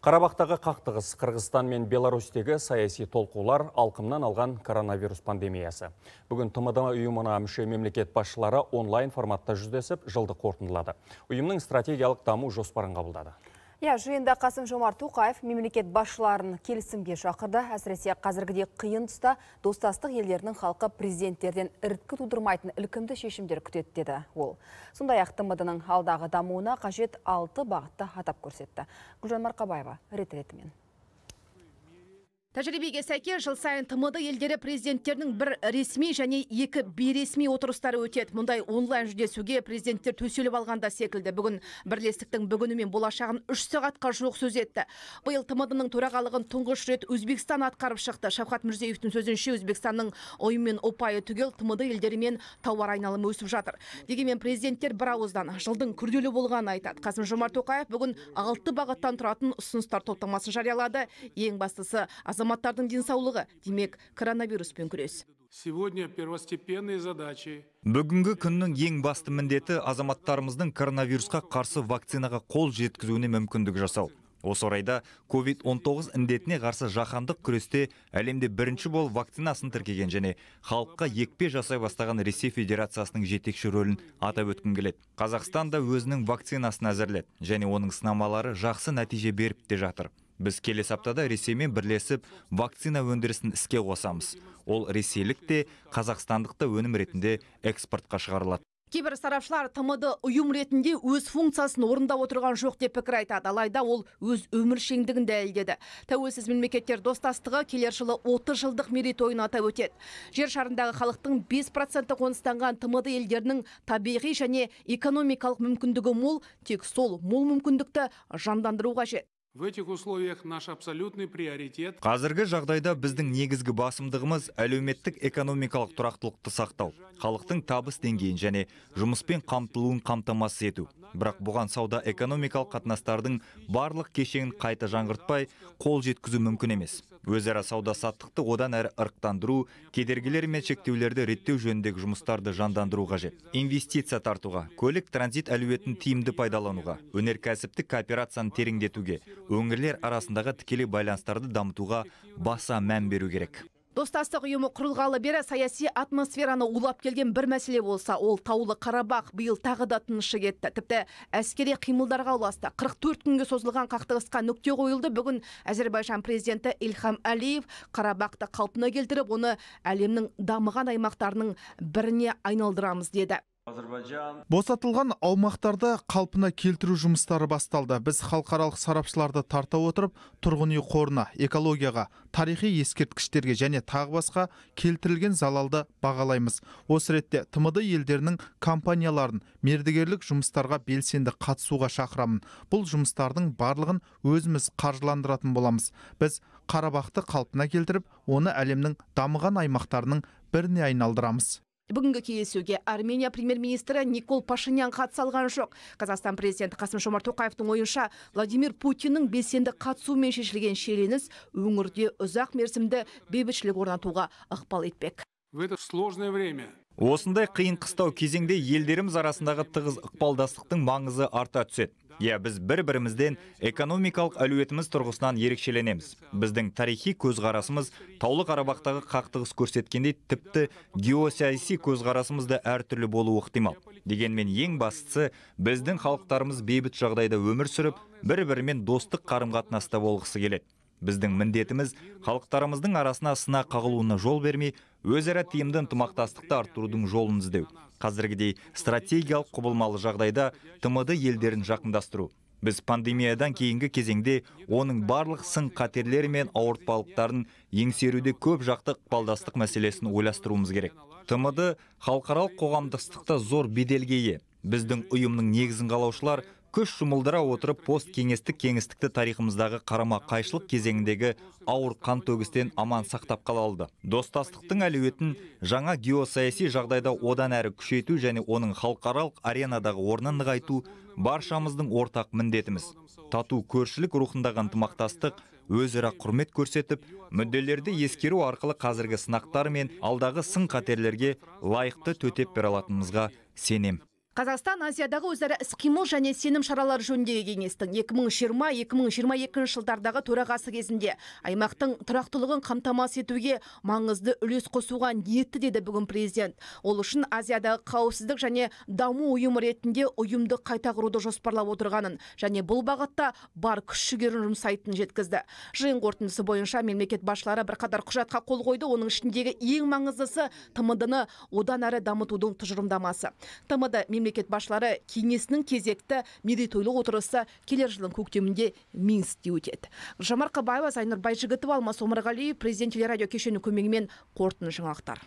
Қарабақтағы қақтығыс Қырғызстан мен Беларусьтегі саяси толқулар алқымнан алған коронавирус пандемиясы. Бүгін ТМД ұйымына мүше мемлекет басшылары онлайн форматта жүздесіп жылды қорытындылады. Ұйымның стратегиялық даму жоспарын қабылдады. Иә, жиында Қасым Жомарт Тоқаев мемлекет басшыларын келісімге шақырды. Әсіресе қазіргідей қиын тұста достастық елдерінің халқы президенттерден іріткі тудырмайтын ілкімді шешімдер күтеді деді ол. Сондай ақ тмд алдағы дамуына қажет алты бағытты атап көрсетті. Гүлжан Марқабаева рет ретімен. Тәжірибеге сәйкес жыл сайын тмд елдері президенттерінің бір ресми және екі бейресми отырыстары өтеді. Мұндай онлайн жүздесуге президенттер төселіп алғанда секілді. Бүгін бірлестіктің бүгіні мен болашағын үш сағатқа жуық сөз етті. Биыл тмд төрағалығын тұңғыш рет өзбекстан атқарып шықты. Шавхат мирзиевтің сөзінше өзбекстанның ойымен ұпайы түгел тмд елдерімен тауар айналымы өсіп жатыр. Дегенмен президенттер бір ауыздан жылдың күрделі болғанын айтады. Қасым жомарт тоқаев бүгін алты бағыттан тұратын ұсыныстар топтамасын жариялады. Ең бастысы азаматтардың денсаулығы демек коронавируспен күрес. Сегодня первостепенные задачи. Бүгінгі күннің ең басты міндеті азаматтарымыздың коронавирусқа қарсы вакцинаға қол жеткізуіне мүмкіндік жасау. Осы орайда covid 19 індетіне қарсы жаһандық күресте әлемде бірінші болып вакцинасын тіркеген және халыққа екпе жасай бастаған ресей федерациясының жетекші рөлін атап өткім келеді. Қазақстан да өзінің вакцинасын әзірледі және оның сынамалары жақсы нәтиже беріп те жатыр. Біз келесі аптада ресеймен бірлесіп вакцина өндірісін іске қосамыз. Ол ресейлік те қазақстандық та өнім ретінде экспортқа шығарылады. Кейбір сарапшылар тмд ұйым ретінде өз функциясын орындап отырған жоқ деп пікір айтады. Алайда ол өз өміршеңдігін дәлелдеді. Тәуелсіз мемлекеттер достастығы келер жылы 30 жылдық мерейтойын атап өтеді. Жер шарындағы халықтың 5 проценті қоныстанған тмд елдерінің табиғи және экономикалық мүмкіндігі мол тек сол мол мүмкіндікті жандандыру қажет. В этих условиях наш абсолютный приоритет қазіргі жағдайда біздің негізгі басымдығымыз әлеуметтік экономикалық тұрақтылықты сақтау халықтың табыс деңгейін және жұмыспен қамтылуын қамтамасыз ету. Бірақ бұған сауда экономикалық қатынастардың барлық кешенін қайта жаңғыртпай қол жеткізу мүмкін емес. Өзара сауда саттықты одан әрі ырықтандыру кедергілер мен шектеулерді реттеу жөніндегі жұмыстарды жандандыру қажет. Инвестиция тартуға көлік транзит әлеуетін тиімді пайдалануға өнеркәсіптік кооперацияны тереңдетуге өңірлер арасындағы тікелей байланыстарды дамытуға баса мән беру керек. Достастық ұйымы құрылғалы бері саяси атмосфераны улап келген бір мәселе болса ол таулы қарабақ биыл тағы да тынышы кетті. Тіпті әскери қимылдарға ұласты. 44 күнге созылған қақтығысқа нүкте қойылды. Бүгін әзербайжан президенті ильхам әлиев қарабақты қалпына келтіріп оны әлемнің дамыған аймақтарының біріне айналдырамыз деді. Босатылған аумақтарды қалпына келтіру жұмыстары басталды. Біз халықаралық сарапшыларды тарта отырып тұрғын үй қорына экологияға тарихи ескерткіштерге және тағы басқа келтірілген залалды бағалаймыз. Осы ретте тмд елдерінің компанияларын мердігерлік жұмыстарға белсенді қатысуға шақырамын. Бұл жұмыстардың барлығын өзіміз қаржыландыратын боламыз. Біз қарабақты қалпына келтіріп оны әлемнің дамыған аймақтарының біріне айналдырамыз. Бүгінгі кездесуге армения премьер министрі никол пашинян қатыса алған жоқ. Қазақстан президенті қасым жомарт тоқаевтың ойынша владимир путиннің белсенді қатысуымен шешілген шиеленіс өңірде ұзақ мерзімді бейбітшілік орнатуға ықпал етпек. В это сложное время. Осындай қиын қыстау кезеңде елдеріміз арасындағы тығыз ықпалдастықтың маңызы арта түседі. Иә біз бір бірімізден экономикалық әлеуетіміз тұрғысынан ерекшеленеміз. Біздің тарихи көзқарасымыз таулы қарабақтағы қақтығыс көрсеткендей тіпті геосаяси көзқарасымыз да әртүрлі болуы ықтимал. Дегенмен ең бастысы біздің халықтарымыз бейбіт жағдайда өмір сүріп бір бірімен достық қарым қатынаста болғысы келеді. Біздің міндетіміз халықтарымыздың арасына сына қағылуына жол бермей өзара тиімді ынтымақтастықты арттырудың жолын іздеу. Қазіргідей стратегиялық құбылмалы жағдайда тмд елдерін жақындастыру. Біз пандемиядан кейінгі кезеңде оның барлық сын қатерлері мен ауыртпалықтарын еңсеруде көп жақты ықпалдастық мәселесін ойластыруымыз керек. тмд халықаралық қоғамдастықта зор беделге ие. Біздің ұйымның негізін қалаушылар күш жұмылдыра отырып посткеңестік кеңістікті тарихымыздағы қарама қайшылық кезеңіндегі ауыр қан төгістен аман сақтап қала алды. Достастықтың әлеуетін жаңа геосаяси жағдайда одан әрі күшейту және оның халықаралық аренадағы орнын нығайту баршамыздың ортақ міндетіміз. Тату көршілік рухындағы ынтымақтастық өзара құрмет көрсетіп мүдделерді ескеру арқылы қазіргі сынақтар мен алдағы сын қатерлерге лайықты төтеп бере алатынымызға сенем. Қазақстан азиядағы өзара іс қимыл және сенім шаралары жөніндегі кеңестің 2020-2022 жылдардағы төрағасы кезінде аймақтың тұрақтылығын қамтамасыз етуге маңызды үлес қосуға ниетті деді бүгін президент. Ол үшін азиядағы қауіпсіздік және даму ұйымы ретінде ұйымды қайта құруды жоспарлап отырғанын және бұл бағытта бар күш жігерін жұмсайтынын жеткізді. Жиын қорытындысы бойынша мемлекет басшылары бірқатар құжатқа қол қойды. Оның ішіндегі ең маңыздысы тмд ны одан әрі дамытудың тұжырымдамасы. Тмд мемлекет басшылары кеңесінің кезекті мерейтойлық отырысы келер жылдың көктемінде минскте өтеді. Гүлжан марқабаева зайнұр байжігітова алмас омарғалиев президент телерадио кешені көмегімен қорытынды жаңалықтар.